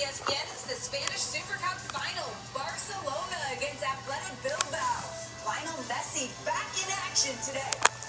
ESPN, it's the Spanish Super Cup final. Barcelona against Athletic Bilbao. Lionel Messi back in action today.